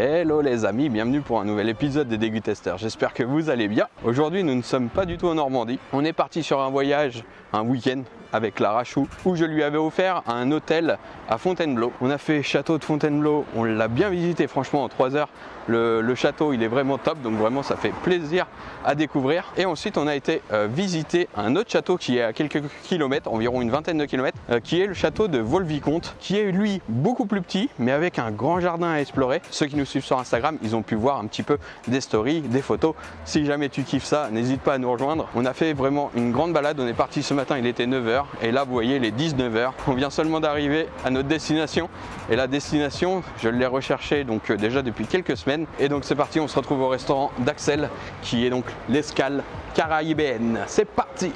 Hello les amis, bienvenue pour un nouvel épisode des Dégutesteurs. J'espère que vous allez bien. Aujourd'hui, nous ne sommes pas du tout en Normandie. On est parti sur un voyage, un week-end avec Lara Chou, où je lui avais offert un hôtel à Fontainebleau. On a fait château de Fontainebleau, on l'a bien visité franchement en 3 heures. Le, château il est vraiment top, donc vraiment ça fait plaisir à découvrir. Et ensuite on a été euh, visiter un autre château qui est à quelques kilomètres, environ une vingtaine de kilomètres, euh, qui est le château de Volvicomte, qui est lui beaucoup plus petit, mais avec un grand jardin à explorer. Ceux qui nous suivent sur Instagram, ils ont pu voir un petit peu des stories, des photos. Si jamais tu kiffes ça, n'hésite pas à nous rejoindre. On a fait vraiment une grande balade, on est parti ce matin, il était 9h, et là vous voyez les 19h. On vient seulement d'arriver à notre destination, et la destination, je l'ai recherchée donc euh, déjà depuis quelques semaines. Et donc c'est parti, on se retrouve au restaurant d'Axel, qui est donc l'escale caraïbéenne. C'est parti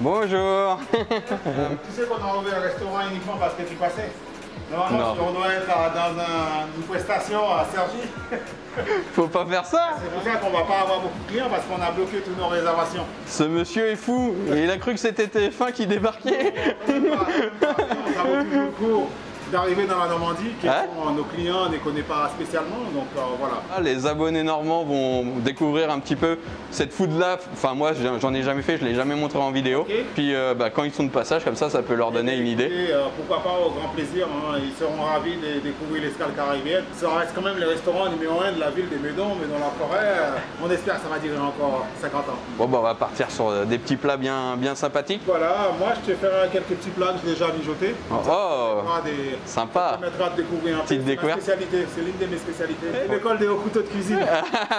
Bonjour Tu sais qu'on a ouvert un restaurant uniquement parce que tu passais Non, non, on doit être dans un- une prestation à Sergi. Faut pas faire ça C'est pour ça qu'on va pas avoir beaucoup de clients parce qu'on a bloqué toutes nos réservations. Ce monsieur est fou Il a cru que c'était TF1 qui débarquait D'arriver dans la Normandie, qui Hein sont- nos clients ne connaissent pas spécialement, donc euh, voilà. Ah, Les abonnés normands vont découvrir un petit peu cette food là. Enfin moi j'en ai jamais fait, je l'ai jamais montré en vidéo. Puis euh, bah, quand ils sont de passage comme ça, ça peut leur donner une idée. Et euh, pourquoi pas au grand plaisir, hein, ils seront ravis de découvrir l'escale caribéenne. Ça reste quand même le restaurant numéro 1 de la ville des Meudons, mais dans la forêt, on espère que ça va durer encore 50 ans. Bon bah on va partir sur des petits plats bien, bien sympathiques. Voilà, moi je te ferai quelques petits plats que j'ai déjà mijotés. Oh, des... sympa Ça permettra de découvrir un peu. Petite C'est ma découverte. spécialité, c'est l'une de mes spécialités. C'est l'école des hauts couteaux de cuisine.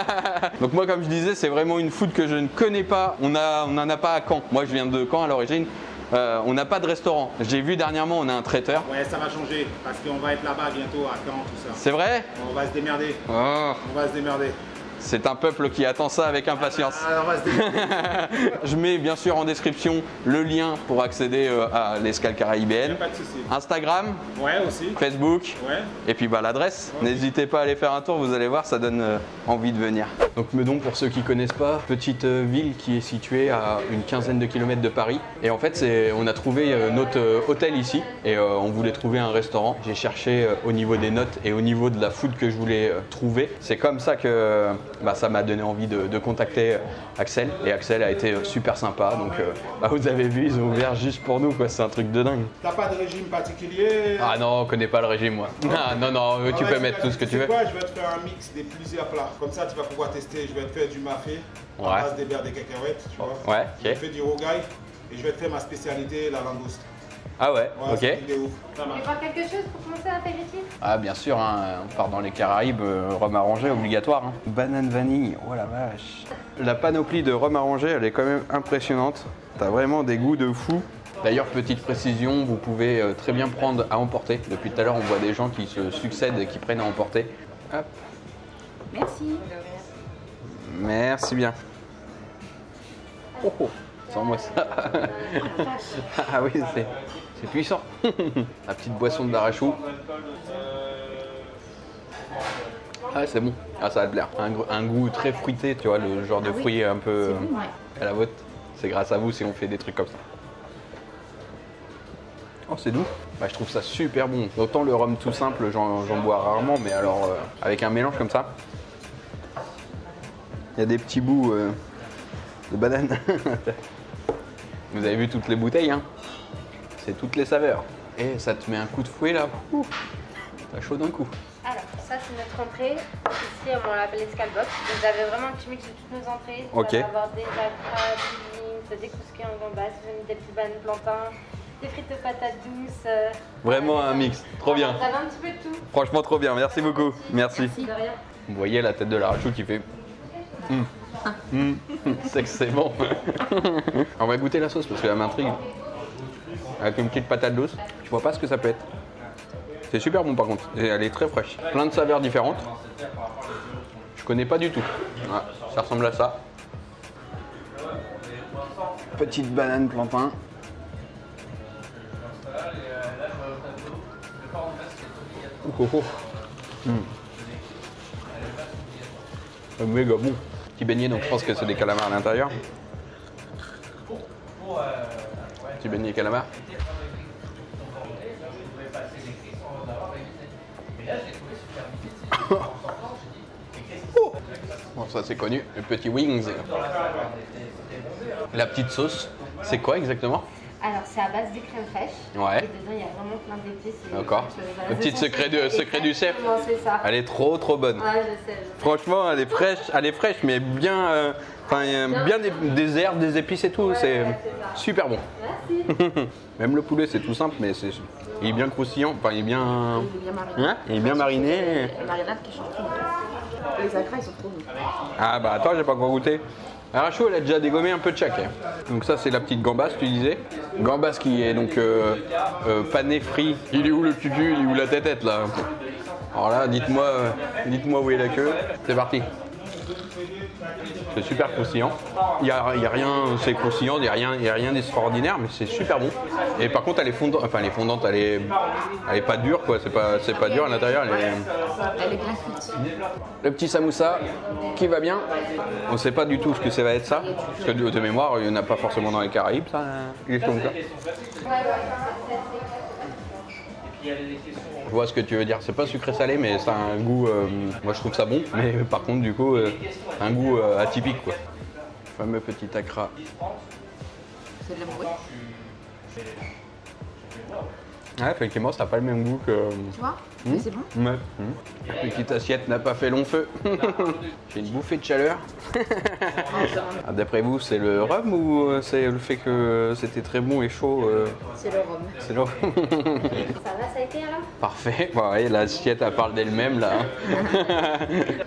Donc moi comme je disais, c'est vraiment une food que je ne connais pas. On a, on n'en a pas à Caen. Moi je viens de Caen à l'origine. Euh, on n'a pas de restaurant. J'ai vu dernièrement, on a un traiteur. Ouais, ça va changer parce qu'on va être là-bas bientôt à Caen, tout ça. C'est vrai? On va se démerder. Oh, On va se démerder. C'est un peuple qui attend ça avec impatience. Ah. Je mets bien sûr en description le lien pour accéder euh, à l'escale caribéenne. Instagram, Ouais, aussi. Facebook, Ouais. et puis bah, l'adresse. N'hésitez pas à aller faire un tour, vous allez voir, ça donne euh, envie de venir. Donc Meudon, pour ceux qui connaissent pas, petite euh, ville qui est située à une quinzaine de kilomètres de Paris. Et en fait, c'est, on a trouvé euh, notre euh, hôtel ici et euh, on voulait trouver un restaurant. J'ai cherché euh, au niveau des notes et au niveau de la food que je voulais euh, trouver. C'est comme ça que euh, bah, ça m'a donné envie de, de contacter euh, Axel. Et Axel a été euh, super sympa. Donc euh, bah, vous avez vu, ils ont ouvert juste pour nous, quoi. C'est un truc de dingue. T'as pas de régime particulier? Ah non, on connaît pas le régime, moi. Ah, non, non, euh, tu Ah peux mettre tout ce que tu veux. quoi, je vais te faire un mix de plusieurs plats. Comme ça, tu vas pouvoir tester. Je vais te faire du mafé Ouais. à base des beurres des cacahuètes. Tu vois. Ouais, Je vais te faire du rogaille et je vais te faire ma spécialité, la langouste. Ah ouais, Ouais, ok. marche. veux boire quelque chose pour commencer l'apéritif Ah bien sûr, hein, on part dans les Caraïbes, euh, rhum arrangé obligatoire. hein. Banane vanille, oh la vache. La panoplie de rhum arrangé, elle est quand même impressionnante. T'as vraiment des goûts de fou. D'ailleurs, petite précision, vous pouvez euh, très bien prendre à emporter. Depuis tout à l'heure, on voit des gens qui se succèdent et qui prennent à emporter. Hop, Merci. merci bien. Oh, oh, sens-moi ça. ah oui, c'est, c'est puissant. La petite boisson de l'arachou. Ah, c'est bon. Ah, ça va te plaire. Un, goût très fruité, tu vois, le genre de Ah oui. fruits un peu bon, ouais. à la vôtre. C'est grâce à vous si on fait des trucs comme ça. Oh, c'est doux. Bah, je trouve ça super bon. Autant le rhum tout simple, j'en j'en bois rarement, mais alors euh, avec un mélange comme ça. Il y a des petits bouts euh, de banane. Vous avez vu toutes les bouteilles, hein? C'est toutes les saveurs. Et ça te met un coup de fouet là. Ouh, T'as chaud d'un coup. Alors, ça c'est notre entrée. Ici, on l'appelle Escalbox. Vous avez vraiment un petit mix de toutes nos entrées. Vous Ok. allez avoir des acras, des couscous en gambas, des petits bananes plantains, des frites de patates douces. euh, Vraiment un mix. Trop bien. Avez un petit peu de tout. Franchement, trop bien. Merci beaucoup. Merci. De rien. Vous voyez la tête de l'arachou qui fait. Hum. Hum. C'est que c'est bon. On va goûter la sauce parce que ça m'intrigue. Avec une petite patate douce. Je vois pas ce que ça peut être. C'est super bon par contre, et elle est très fraîche. Plein de saveurs différentes. Je connais pas du tout. Ça ressemble à ça. Petite banane plantain. Oh, oh, oh. Mm. C'est Méga bon. Petit beignet, donc je pense que c'est des calamars à l'intérieur. Petit beignet calamar. Oh. Bon, ça c'est connu, le petit wings. La petite sauce, c'est quoi exactement? Alors, c'est à base de crème fraîche. Ouais. Et dedans, il y a vraiment plein d'épices. D'accord. Le petit secret de- secret du chef. Exactement, c'est ça. Elle est trop trop bonne. Ouais, je sais. je sais. Franchement, elle est fraîche, elle est fraîche, mais bien, euh, enfin, euh, bien des, des herbes, des épices et tout. c'est ouais, c'est ça. super bon. Merci. Même le poulet, c'est tout simple, mais c'est, il est bien croustillant. Enfin, il est bien, Il est bien mariné. Hein il est bien mariné. La marinade qui change tout. Les acras, ils sont trop bons. Ah bah attends, j'ai pas encore goûté. Arachou, elle a déjà dégommé un peu de chaque. hein. Donc ça, c'est la petite gambasse, tu disais. Gambasse qui est donc euh, euh, pané frit. Il est où le cucu Il est où la tête là Alors là, dites-moi, euh, dites-moi où est la queue. C'est parti. C'est super croustillant. Il n'y a, il y a rien, c'est croustillant, il n'y a rien, il y a rien d'extraordinaire, mais c'est super bon. Et par contre, elle est fondante, enfin elle est fondante, elle est, elle est pas dure quoi, c'est pas, c'est pas dur à l'intérieur. Elle est, Elle est le petit samoussa qui va bien? On ne sait pas du tout ce que ça va être ça. Parce que de, mémoire, il n'y en a pas forcément dans les Caraïbes, ça. Les samoussas. Je vois ce que tu veux dire. C'est pas sucré salé, mais ça a un goût. euh, moi, je trouve ça bon. Mais par contre, du coup, euh, un goût euh, atypique, quoi. Fameux petit acra. C'est de la brouille. Ouais, effectivement, ça n'a pas le même goût que. Tu vois Mais c'est bon. Ouais. La petite assiette n'a pas fait long feu. J'ai une bouffée de chaleur. Ah, D'après vous, c'est le rhum ou euh, c'est le fait que c'était très bon et chaud euh, C'est le rhum. C'est le Ça va, ça a été alors? Parfait. Bon, ouais, l'assiette, elle parle d'elle-même là.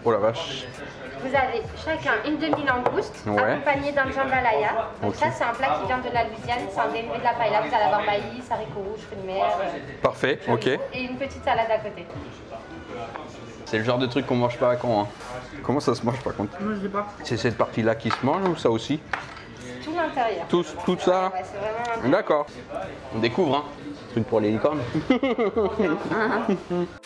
oh la vache. Vous avez chacun une demi-langouste Ouais. accompagnée d'un jambalaya. Donc ça, c'est un plat qui vient de la Louisiane. C'est un dérivé de la paella. Vous allez avoir maïs, haricots rouges, fruits de mer Parfait, ok. et une petite salade à côté. C'est le genre de truc qu'on mange pas à quand. hein. Comment ça se mange par contre Moi, je l'ai pas. C'est cette partie-là qui se mange ou ça aussi Tout l'intérieur. tout, tout ça Ouais, D'accord. On découvre, hein. Truc pour les licornes.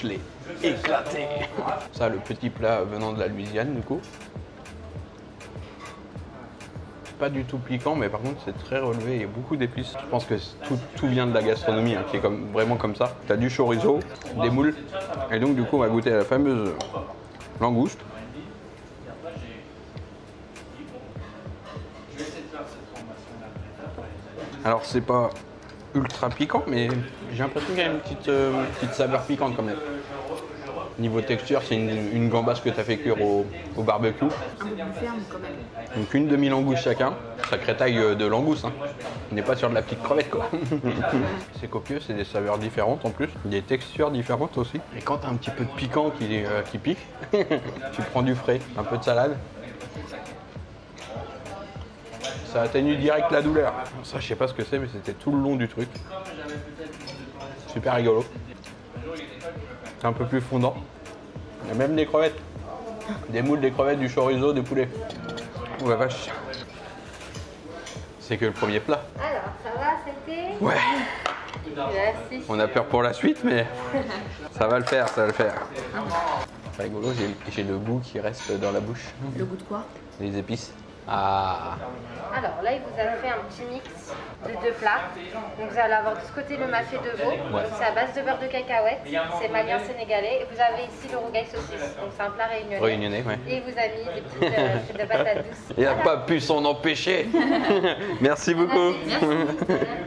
je l'ai éclaté Ça, le petit plat venant de la Louisiane, du coup. Pas du tout piquant, mais par contre, c'est très relevé. A beaucoup d'épices. Je pense que tout, tout vient de la gastronomie, hein, qui est comme, vraiment comme ça. Tu as du chorizo, des moules. Et donc, du coup, on va goûter à la fameuse langouste. Alors, c'est pas ultra piquant, mais j'ai l'impression qu'il y a une petite, euh, petite saveur piquante quand même. Niveau texture, c'est une, une gambasse que tu as fait cuire au, au barbecue. Un peu plus ferme quand même. Donc une demi-langouste chacun, sacrée taille euh, de langouste. Hein. On n'est pas sur de la petite crevette quoi. c'est copieux, c'est des saveurs différentes en plus, des textures différentes aussi. Et quand t'as un petit peu de piquant qui, euh, qui pique, tu prends du frais, un peu de salade. Ça atténue direct la douleur. Ça je sais pas ce que c'est mais c'était tout le long du truc. Super rigolo. C'est un peu plus fondant. Il y a même des crevettes. Des moules, des crevettes, du chorizo, des poulets. Oh la vache. C'est que le premier plat. Alors, ça va, c'était Ouais. Merci. On a peur pour la suite, mais ça va le faire, ça va le faire. C'est rigolo, j'ai j'ai le goût qui reste dans la bouche. Le goût de quoi? Les épices. Ah. Alors là, il vous a fait un petit mix de deux plats. Donc vous allez avoir de ce côté le mafé de veau. Ouais. C'est à base de beurre de cacahuète. C'est malien sénégalais. Et vous avez ici le rougail saucisse. Donc c'est un plat réunionnais. Réunionnais, ouais. Et il vous a mis des petites euh, de patates douces. Il n'a pas pu s'en empêcher. Merci beaucoup.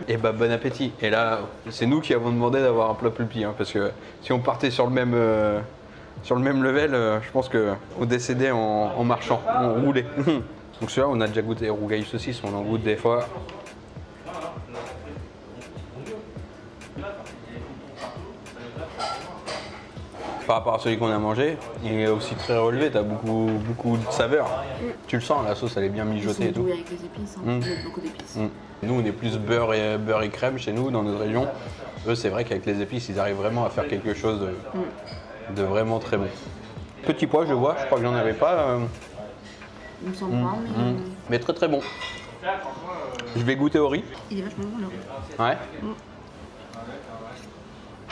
Et bah bon appétit. Et là, c'est nous qui avons demandé d'avoir un plat plus petit, hein, parce que si on partait sur le même, euh, sur le même level, euh, je pense qu'on décédait en, en marchant, on roulait. Donc celui-là, on a déjà goûté rougail saucisse, on en goûte des fois. par rapport à celui qu'on a mangé, il est aussi très relevé, t'as beaucoup, beaucoup de saveur. Tu le sens, la sauce elle est bien mijotée et tout. doués avec les épices, hein. Mm. beaucoup d'épices. Mm. Nous on est plus beurre et, beurre et crème chez nous dans notre région. Eux c'est vrai qu'avec les épices ils arrivent vraiment à faire quelque chose de, de vraiment très bon. Petit pois je vois, je crois que j'en avais pas. euh, Il me semble pas, mais euh, mais très très bon. Je vais goûter au riz. il est vachement bon le riz. Ouais.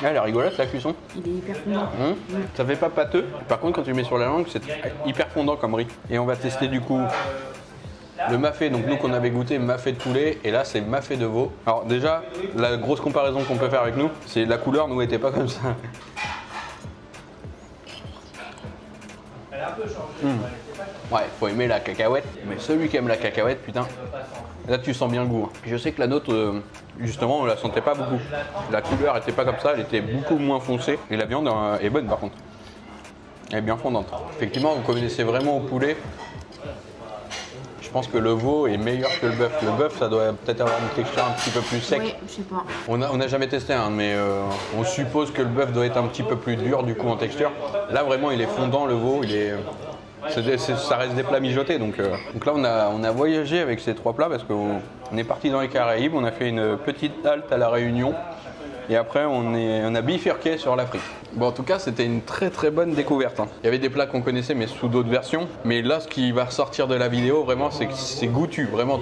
Ah, elle est rigolote la cuisson. Il est hyper fondant. Hum, Ça fait pas pâteux. Par contre, quand tu le mets sur la langue, c'est hyper fondant comme riz. Et on va tester du coup le mafé. Donc nous qu'on avait goûté mafé de poulet et là c'est mafé de veau. Alors déjà, la grosse comparaison qu'on peut faire avec nous, c'est la couleur nous était pas comme ça. Hum. Ouais, faut aimer la cacahuète. Mais celui qui aime la cacahuète, putain, là tu sens bien le goût. hein. Je sais que la nôtre, euh, justement, on la sentait pas beaucoup. La couleur était pas comme ça, elle était beaucoup moins foncée. Et la viande euh, est bonne par contre. Elle est bien fondante. Effectivement, vous connaissez vraiment au poulet. Je pense que le veau est meilleur que le bœuf. Le bœuf, ça doit peut-être avoir une texture un petit peu plus sec. Oui, je sais pas. On n'a on a jamais testé, hein, mais euh, on suppose que le bœuf doit être un petit peu plus dur du coup en texture. Là vraiment il est fondant le veau, il est, ça reste des plats mijotés. Donc, euh, donc là on a, on a voyagé avec ces trois plats parce qu'on on est parti dans les Caraïbes, on a fait une petite halte à la Réunion et après on, est, on a bifurqué sur l'Afrique. Bon en tout cas c'était une très très bonne découverte. hein. Il y avait des plats qu'on connaissait mais sous d'autres versions. Mais là ce qui va ressortir de la vidéo vraiment c'est que c'est goûtu. Vraiment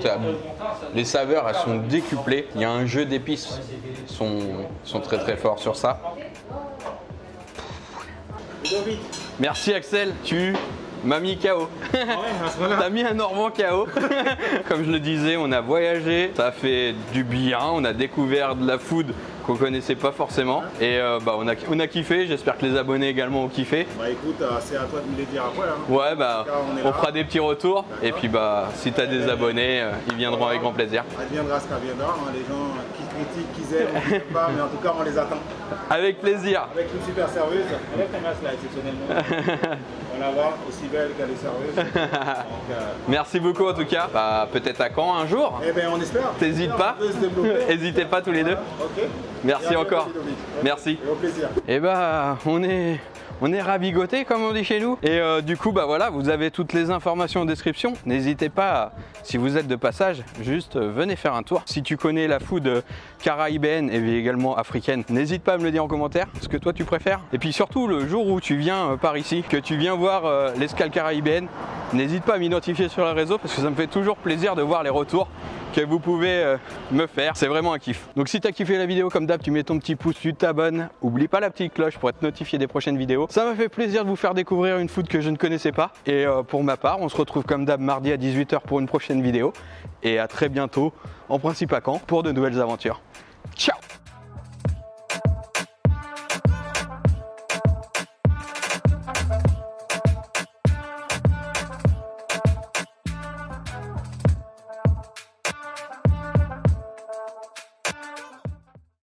les saveurs elles sont décuplées. Il y a un jeu d'épices sont, sont très très forts sur ça. Merci Axel, tu m'as mis KO. Ah ouais. T'as mis un Normand KO. Comme je le disais, on a voyagé, ça a fait du bien, on a découvert de la food qu'on connaissait pas forcément. Et euh, bah, on, a, on a kiffé, j'espère que les abonnés également ont kiffé. Bah écoute, euh, c'est à toi de me les dire après. Hein. Ouais, bah, on fera des petits retours. Et puis, bah, si t'as des abonnés, euh, ils viendront avec grand plaisir. Adviendra ce qu'adviendra. hein. Les gens qui critiquent, qui aiment, qui n'aiment pas, mais en tout cas, on les attend. Avec plaisir. Avec une super serveuse. Avec ta masse là, exceptionnellement. on la voit aussi belle qu'elle est serveuse. Donc, euh, Merci beaucoup en tout cas. Bah, peut-être à quand un jour? Eh bien, on espère. T'hésites pas. N'hésitez pas tous les deux. Ok. Merci encore. Merci. Et au plaisir. Et bah on est on est ravigoté comme on dit chez nous. Et euh, du coup bah voilà, vous avez toutes les informations en description. N'hésitez pas, si vous êtes de passage, juste euh, venez faire un tour. Si tu connais la food euh, caraïbéenne et également africaine, n'hésite pas à me le dire en commentaire ce que toi tu préfères. Et puis surtout le jour où tu viens par ici, que tu viens voir l'escale caraïbéenne, n'hésite pas à m'identifier sur les réseaux parce que ça me fait toujours plaisir de voir les retours que vous pouvez euh, me faire. C'est vraiment un kiff. Donc si tu as kiffé la vidéo comme d'hab, tu mets ton petit pouce, tu t'abonnes. Oublie pas la petite cloche pour être notifié des prochaines vidéos. Ça m'a fait plaisir de vous faire découvrir une food que je ne connaissais pas. Et euh, pour ma part, on se retrouve comme d'hab mardi à 18h pour une prochaine vidéo. Et à très bientôt, en principe à Caen, pour de nouvelles aventures. Ciao